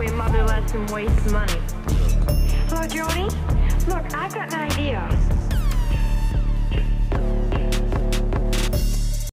away motherless and waste money. Lord Joni, look, I've got an idea.